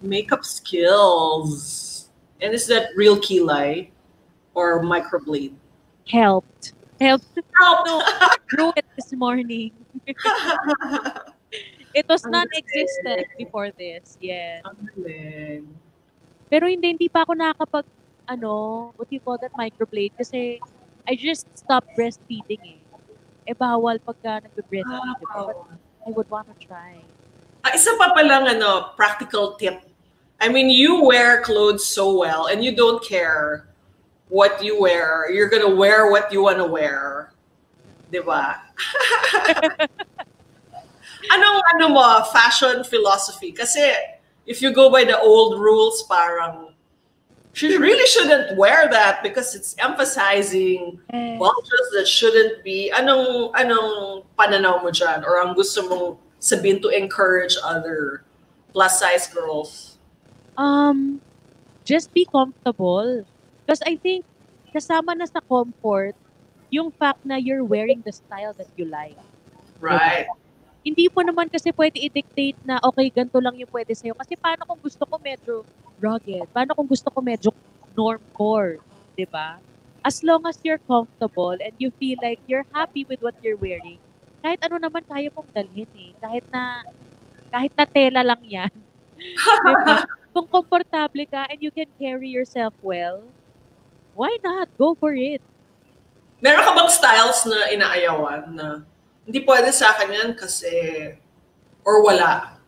Makeup skills. And is that real kilay or microblade? Helped. Helped. Help! No, grew it this morning. It was non-existent before this. Yes. Ang galing. Pero hindi, hindi pa ako nakakapag, ano, what do you call that, microblade? Kasi I just stopped breastfeeding eh. Eh, bawal pagka nagbe-breastfeed. diba? But I would wanna try. Ah, isa pa palang ano, practical tip. I mean, you wear clothes so well and you don't care what you wear. You're gonna wear what you wanna wear. Di ba? Anong ano mo, fashion philosophy? Kasi if you go by the old rules, parang she really shouldn't wear that because it's emphasizing bulges that shouldn't be. Anong anong pananaw mo dyan? Or ang gusto mong sabihin to encourage other plus size girls? um, just be comfortable. Because I think, kasama na sa comfort, yung fact na you're wearing the style that you like. Right. Hindi po naman kasi pwede i-dictate na, okay, ganito lang yung pwede sa'yo. Kasi paano kung gusto ko medyo rugged? Paano kung gusto ko medyo normcore? 'di ba? As long as you're comfortable and you feel like you're happy with what you're wearing, kahit ano naman kaya mong dalhin eh. Kahit na, kahit na tela lang yan. 'Di ba? Kung komportable ka and you can carry yourself well, why not? Go for it. Meron ka bang styles na inaayawan na hindi pwede sa akin yan kasi or wala?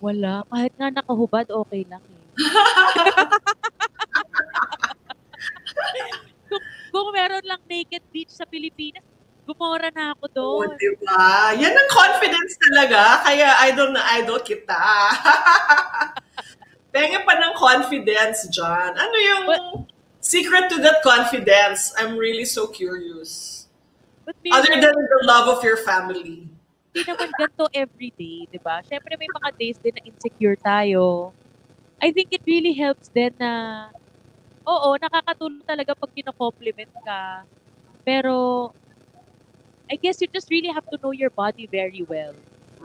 Wala. Kahit nga nakahubad, okay lang eh. kung, kung meron lang naked beach sa Pilipinas, gumora na ako Oo, doon. diba? Yan ang confidence talaga. Kaya idol na idol kita. Pengen pa ng confidence dyan. Ano yung secret to that confidence? I'm really so curious. Other than the love of your family. hindi naman ganito everyday, di ba? Siyempre may mga days din na insecure tayo. I think it really helps din na, oo, nakakatulong talaga pag kino-compliment ka. Pero, I guess you just really have to know your body very well.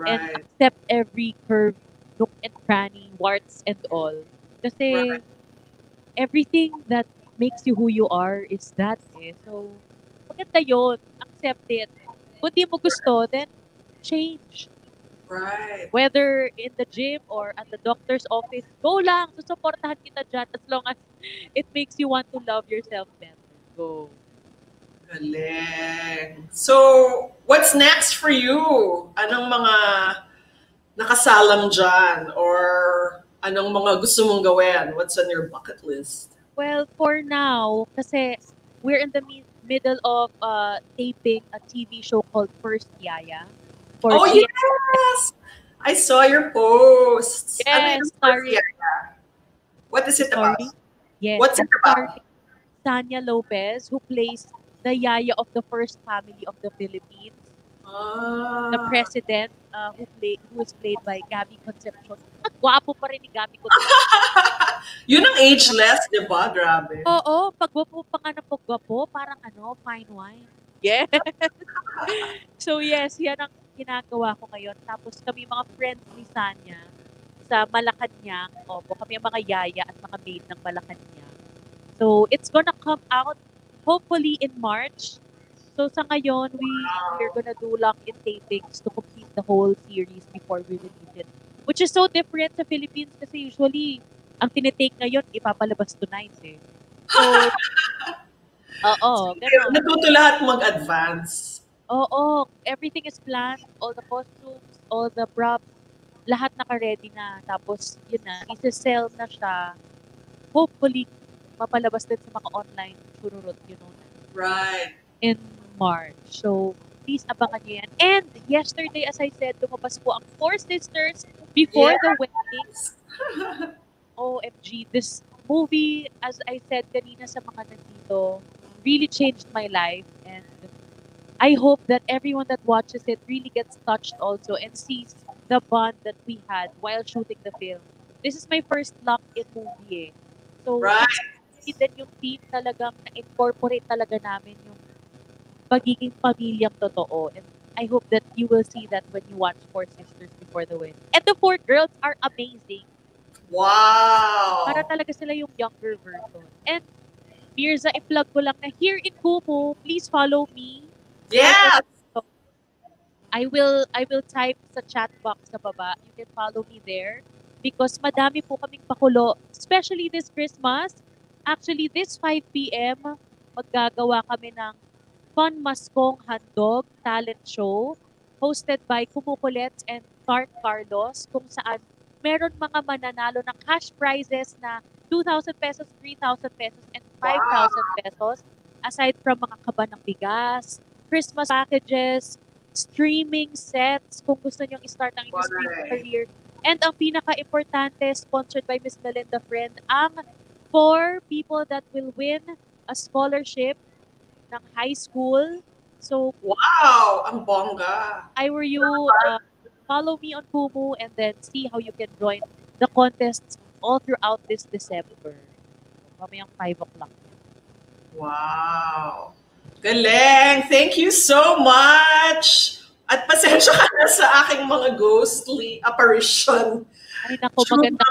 and Right. accept every curve, nook and cranny, warts and all. Kasi Right. everything that makes you who you are is that eh. So, maganda yun. Accept it. Kung di mo gusto, then change. Right. Whether in the gym or at the doctor's office, go lang. Susuportahan kita dyan as long as it makes you want to love yourself better. Go. Galing. So, what's next for you? Anong mga nakasalang dyan? Or anong mga gusto mong gawin? What's on your bucket list? Well, for now, kasi we're in the middle of uh, taping a TV show called First Yaya. For oh, GMA. yes! I saw your posts. Ano Yes. Yaya? What is it about? Sorry. Yes. What's it about? Tanya Lopez, who plays the yaya of the first family of the Philippines. Ah. The president, uh, who play, who is played by Gabby Concepcion. At gwapo pa rin ni Gabby Concepcion. Yun ang ageless, di ba? Grabe. Oo, pagwapo pa nga ng pagwapo, parang ano, fine wine. Yes. so yes, yan ang ginagawa ko ngayon. Tapos kami mga friends ni Sanya sa Malacanang. Opo, kami ang mga yaya at mga maid ng Malacanang. So it's gonna come out hopefully in March. So sa ngayon, we, we're gonna do lock-in tapings to complete the whole series before we release it. Which is so different sa Philippines kasi usually, ang tinitake ngayon, ipapalabas tonight eh. So, oo, ganun. Natuto lahat mag-advance. Oo, everything is planned, all the costumes, all the props, lahat naka-ready na. Tapos, yun na, isi-sell na siya. Hopefully, mapalabas din sa mga online sururot, you know, Right. in March. So, please abangan nyo yan. And yesterday, as I said, lumabas po ang Four Sisters before the wedding. OMG, this movie, as I said kanina sa mga nandito, really changed my life. And I hope that everyone that watches it really gets touched also and sees the bond that we had while shooting the film. This is my first lock in movie eh. So, Right. din yung team talagang na-incorporate talaga namin pagiging pamilyang totoo. And I hope that you will see that when you watch Four Sisters Before the Wedding. And the four girls are amazing. Wow. Para talaga sila yung younger version. And Mirza, i-plug ko lang na here in Kumu, please follow me. Yes. I will I will type sa chat box sa baba. You can follow me there because madami po kaming pakulo, especially this Christmas. Actually, this 5 p.m., maggagawa kami ng Fun Maskong Handog Talent Show hosted by Kumukulets and Clark Carlos kung saan meron mga mananalo ng cash prizes na 2,000 pesos, 3,000 pesos, and 5,000 pesos. Aside from mga kaba ng bigas, Christmas packages, streaming sets kung gusto nyong i-start ang inyong streaming career. And ang pinaka-importante, sponsored by Miss Melinda Friend, ang four people that will win a scholarship ng high school. So, Wow. Ang bongga. I were you, uh, follow me on Kumu and then see how you can join the contests all throughout this December. Mamayang 5 o'clock. Wow. Galing. Thank you so much. At pasensya ka na sa aking mga ghostly apparition. Ay, nako, True. maganda.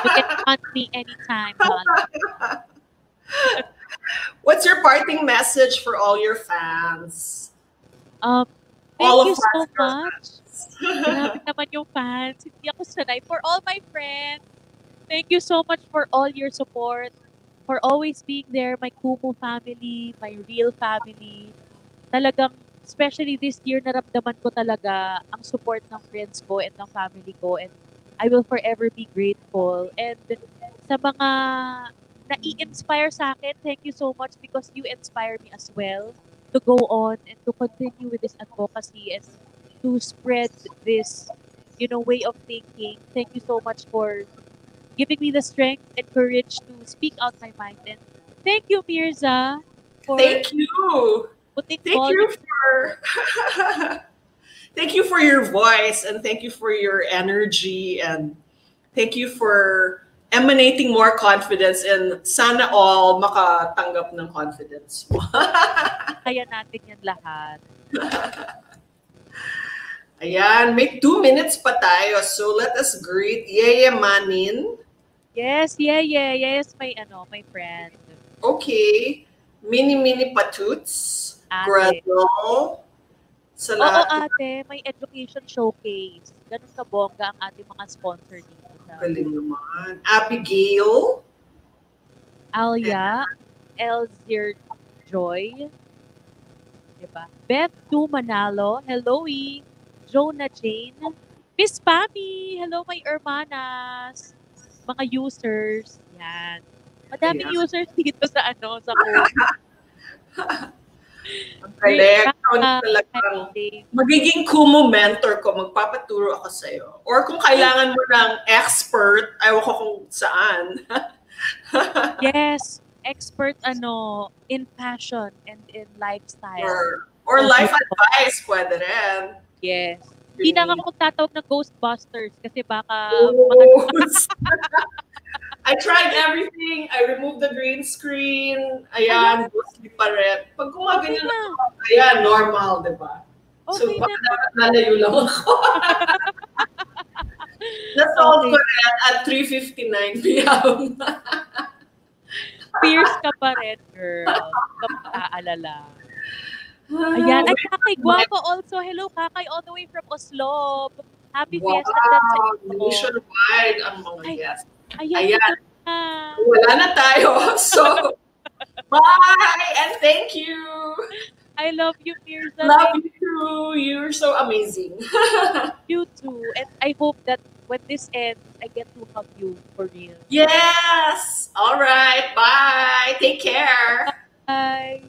You can hunt me anytime. What's your parting message for all your fans? Um, thank All you so much. Grabe naman yung fans. Hindi ako sanay. For all my friends, thank you so much for all your support, for always being there, my Kumu family, my real family. Talagang, especially this year, naramdaman ko talaga ang support ng friends ko and ng family ko. And I will forever be grateful. And sa mga nai-inspire sa akin, thank you so much because you inspire me as well to go on and to continue with this advocacy and to spread this, you know, way of thinking. Thank you so much for giving me the strength and courage to speak out my mind. And thank you, Mirza, for Thank you. Thank you for Thank you for your voice and thank you for your energy and thank you for emanating more confidence and sana all makatanggap ng confidence mo. Kaya natin yan lahat. Ayan, may two minutes pa tayo. So let us greet Yeye Manin. Yes, yeah, yes, my ano, my friend. Okay. Mini Mini Patuts. Ate. Grado. Sa Oo, ate, may education showcase. Ganun ka bongga ang ating mga sponsor dito. Galing naman. Abigail. Alia, Elzier Joy, diba? Beth Tu Manalo, hello E, Jonah Jane, Miss Pami, hello my hermanas, mga users, yan. Madaming Ayan. users dito sa ano, sa. Ang galing. Ikaw na talagang magiging Kumu mentor ko. Magpapaturo ako sa'yo. Or kung kailangan mo ng expert, ayaw ko kung saan. Yes, expert ano, in fashion and in lifestyle. or, or life advice, pwede rin. Yes. Hindi na ako magtatawag ng Ghostbusters kasi baka Oo. I tried everything. I removed the green screen. Ayan, ghostly pa rin. Pag okay gumaganyan na. ako, ayan, normal, di ba? so, Okay baka na. dapat lalayo lang ako. Na-solve ko Okay. rin at 3.59 p.m. Fierce ka pa rin, girl. Huwag kang aalala. Ayan. At Kakay Guapo also. Hello, Kakay, all the way from Oslo. Happy Wow, Fiesta inyo. nationwide ang mga Ay, guests. Ayan. Ayan. na. Wala na tayo. So, bye and thank you. I love you, Mirza. Love you too. You're so amazing. you too. And I hope that when this ends, I get to hug you for real. yes. All right. Bye. Take care. Bye.